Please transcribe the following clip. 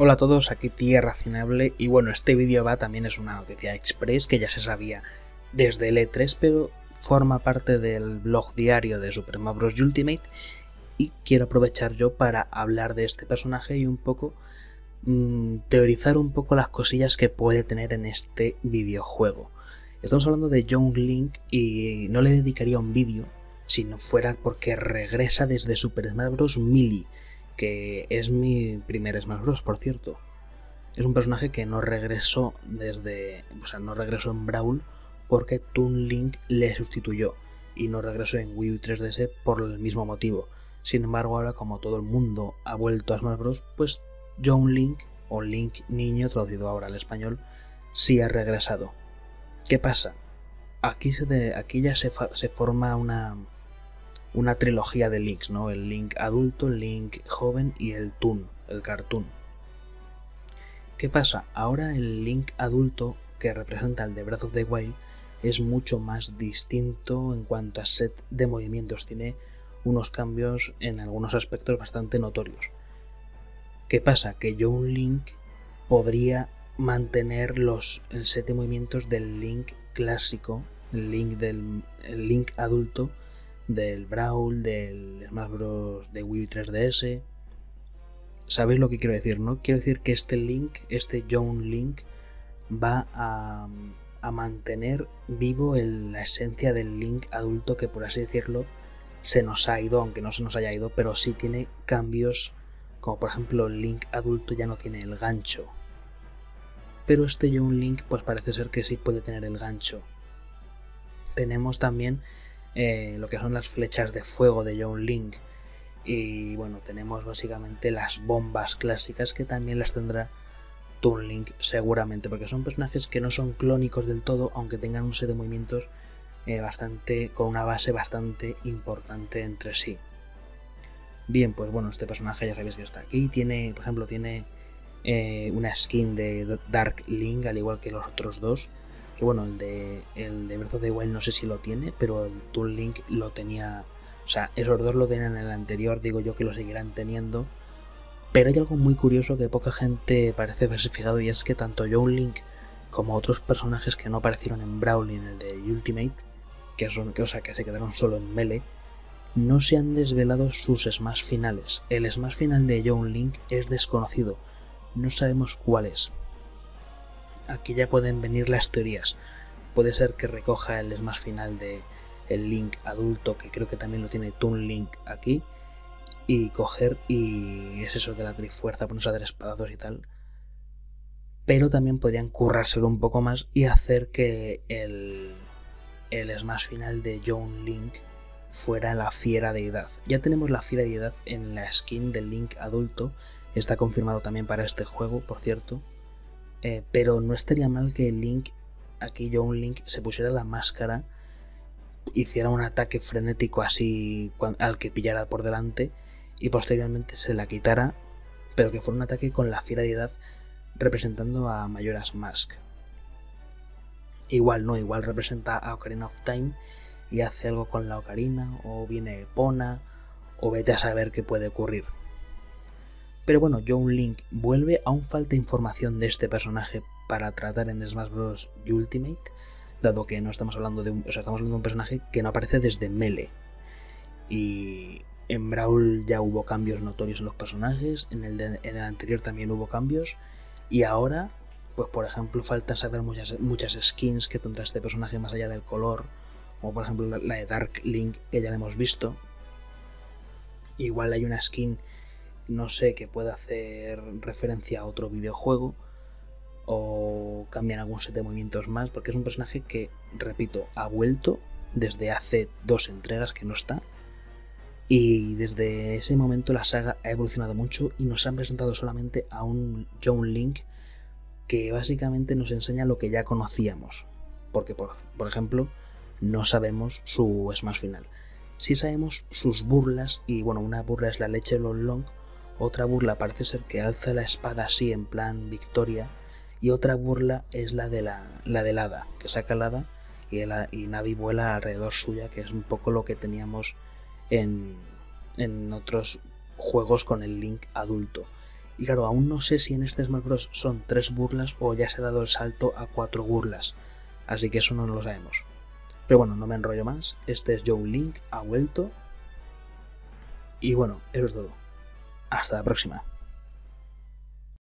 Hola a todos, aquí Tierra Cinable y bueno, este vídeo va también es una noticia express que ya se sabía desde el E3, pero forma parte del blog diario de Super Mario Bros. Ultimate y quiero aprovechar yo para hablar de este personaje y un poco mmm, teorizar un poco las cosillas que puede tener en este videojuego. Estamos hablando de Young Link y no le dedicaría un vídeo si no fuera porque regresa desde Super Smash Bros. Melee, que es mi primer Smash Bros. por cierto. Es un personaje que no regresó desde. O sea, no regresó en Brawl porque Toon Link le sustituyó. Y no regresó en Wii U 3DS por el mismo motivo. Sin embargo, ahora como todo el mundo ha vuelto a Smash Bros., pues Young Link, o Link Niño, traducido ahora al español, sí ha regresado. ¿Qué pasa? Aquí, se de, aquí ya se, se forma una, una trilogía de links, ¿no? El link adulto, el link joven y el toon, el cartoon. ¿Qué pasa? Ahora el link adulto que representa el de Breath of the Wild es mucho más distinto en cuanto a set de movimientos. Tiene unos cambios en algunos aspectos bastante notorios. ¿Qué pasa? Que yo un link podría mantener los, el set de movimientos del link clásico, el link del el link adulto del Brawl, del Smash Bros. de Wii 3DS. ¿Sabéis lo que quiero decir, no? Quiero decir que este Link, este Young Link, va a, mantener vivo la esencia del Link adulto que, por así decirlo, se nos ha ido, aunque no se nos haya ido, pero sí tiene cambios, como por ejemplo el Link adulto ya no tiene el gancho. Pero este Young Link, pues parece ser que sí puede tener el gancho. Tenemos también eh, lo que son las flechas de fuego de Young Link. Y bueno, tenemos básicamente las bombas clásicas que también las tendrá Toon Link seguramente, porque son personajes que no son clónicos del todo, aunque tengan un set de movimientos eh, bastante con una base bastante importante entre sí. Bien, pues bueno, este personaje ya sabéis que está aquí. Tiene, por ejemplo, tiene eh, una skin de Dark Link, al igual que los otros dos que bueno, el de, el de Breath of the Wild no sé si lo tiene, pero el Tool Link lo tenía, o sea, esos dos lo tenían en el anterior, digo yo que lo seguirán teniendo. Pero hay algo muy curioso que poca gente parece haberse fijado y es que tanto Young Link como otros personajes que no aparecieron en Brawl y en el de Ultimate, que son que, o sea, que se quedaron solo en Melee, no se han desvelado sus Smash finales. El Smash final de Young Link es desconocido, no sabemos cuál es aquí ya pueden venir las teorías. Puede ser que recoja el Smash final de el Link adulto, que creo que también lo tiene Toon Link aquí, y coger y es eso de la trifuerza, ponerse a dar espadazos y tal. Pero también podrían currárselo un poco más y hacer que el, el Smash final de Young Link fuera la fiera deidad. Ya tenemos la fiera deidad en la skin del Link adulto, está confirmado también para este juego, por cierto. Eh, pero no estaría mal que Link, aquí yo Link, se pusiera la máscara, hiciera un ataque frenético así al que pillara por delante y posteriormente se la quitara, pero que fuera un ataque con la fiera representando a Mayoras Mask. Igual no, igual representa a Ocarina of Time y hace algo con la Ocarina, o viene Epona, o vete a saber qué puede ocurrir. Pero bueno, John Link vuelve, aún falta información de este personaje para tratar en Smash Bros. Ultimate, dado que no estamos hablando de un, o sea, estamos hablando de un personaje que no aparece desde Melee. Y en Brawl ya hubo cambios notorios en los personajes, en el, en el anterior también hubo cambios, y ahora, pues por ejemplo, falta saber muchas, muchas skins que tendrá este personaje más allá del color, como por ejemplo la de Dark Link, que ya la hemos visto. Igual hay una skin no sé que pueda hacer referencia a otro videojuego o cambian algún set de movimientos más, porque es un personaje que, repito, ha vuelto desde hace dos entregas que no está. Y desde ese momento la saga ha evolucionado mucho y nos han presentado solamente a un John Link que básicamente nos enseña lo que ya conocíamos. Porque, por, por ejemplo, no sabemos su Smash final. Sí sabemos sus burlas, y bueno, una burla es la leche los Long, otra burla parece ser que alza la espada así en plan victoria. Y otra burla es la de la, la del hada, que saca el hada y, y Navi vuela alrededor suya, que es un poco lo que teníamos en, en otros juegos con el Link adulto. Y claro, aún no sé si en este Smash Bros. son tres burlas o ya se ha dado el salto a cuatro burlas. Así que eso no lo sabemos. Pero bueno, no me enrollo más. Este es Joe Link, ha vuelto. Y bueno, eso es todo. Hasta la próxima.